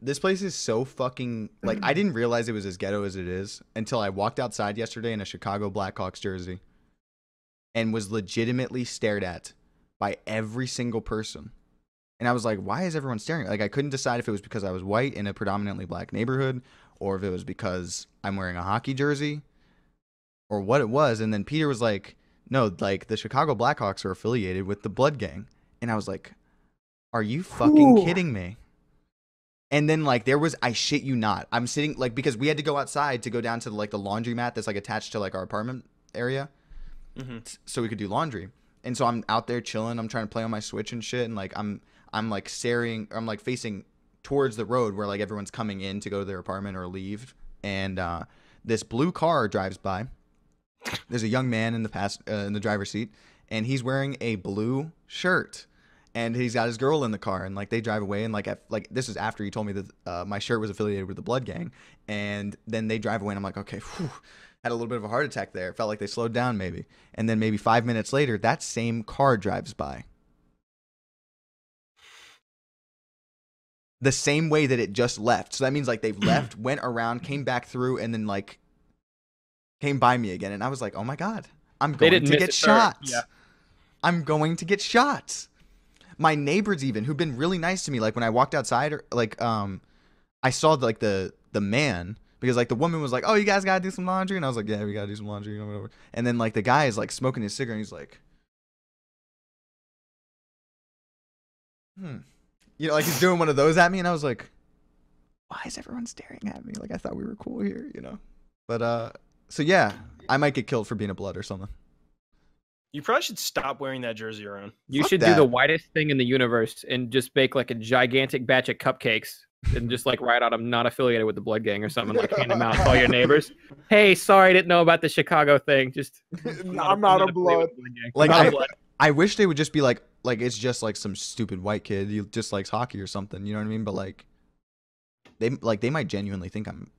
this place is so fucking like I didn't realize it was as ghetto as it is until I walked outside yesterday in a Chicago Blackhawks jersey and was legitimately stared at by every single person. And I was like, why is everyone staring? Like I couldn't decide if it was because I was white in a predominantly black neighborhood or if it was because I'm wearing a hockey jersey or what it was. And then Peter was like, no, like the Chicago Blackhawks are affiliated with the Blood Gang. And I was like, are you fucking Ooh. kidding me? And then like there was I shit you not. I'm sitting like because we had to go outside to go down to like the laundromat that's like attached to like our apartment area hmm so we could do laundry. And so I'm out there chilling. I'm trying to play on my Switch and shit. And like I'm I'm like staring. I'm like facing towards the road where like everyone's coming in to go to their apartment or leave. And uh, this blue car drives by. There's a young man in the past uh, in the driver's seat, and he's wearing a blue shirt. And he's got his girl in the car, and like they drive away, and like af- like this is after he told me that uh, my shirt was affiliated with the Blood Gang, and then they drive away, and I'm like, okay, whew, had a little bit of a heart attack there. Felt like they slowed down maybe. And then maybe five minutes later, that same car drives by. The same way that it just left. So that means like they've left, went around, came back through, and then like came by me again. And I was like, oh my God, I'm going to get shot. Yeah. I'm going to get shot. My neighbors even who've been really nice to me, like when I walked outside, or like um, I saw like the the man because like the woman was like, "Oh, you guys gotta do some laundry," and I was like, "Yeah, we gotta do some laundry," you know, whatever. And then like the guy is like smoking his cigarette, and he's like, "Hmm," you know, like he's doing one of those at me, and I was like, "Why is everyone staring at me? Like I thought we were cool here, you know?" But uh, so yeah, I might get killed for being a blood or something. You probably should stop wearing that jersey around. You Fuck should do that. the whitest thing in the universe and just bake like a gigantic batch of cupcakes and just like write out I'm not affiliated with the Blood Gang or something. Like hand them out to all your neighbors. Hey, sorry, didn't know about the Chicago thing. Just I'm not a affiliated blood. with the Blood Gang. Like, I'm not I- a blood. I wish they would just be like, like it's just like some stupid white kid who just likes hockey or something. You know what I mean? But like, they like they might genuinely think I'm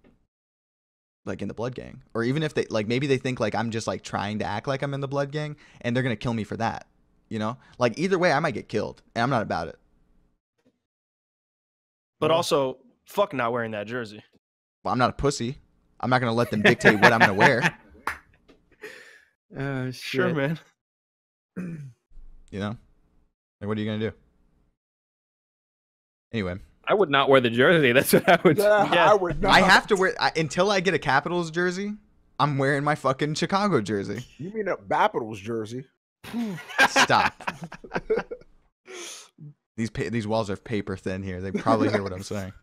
like in the blood gang, or even if they like maybe they think like I'm just like trying to act like I'm in the blood gang, and they're gonna kill me for that. You know? Like either way, I might get killed, and I'm not about it. But Well- also, fuck not wearing that jersey. Well, I'm not a pussy. I'm not gonna let them dictate what I'm gonna wear. Oh, Sure, man. You know? Like, what are you gonna do? Anyway, I would not wear the jersey. That's what I would. Yeah, Yeah. I would not. I have to wear I, until I get a Capitals jersey. I'm wearing my fucking Chicago jersey. You mean a Bapitals jersey? Stop. these pa- these walls are paper thin here. They probably hear what I'm saying.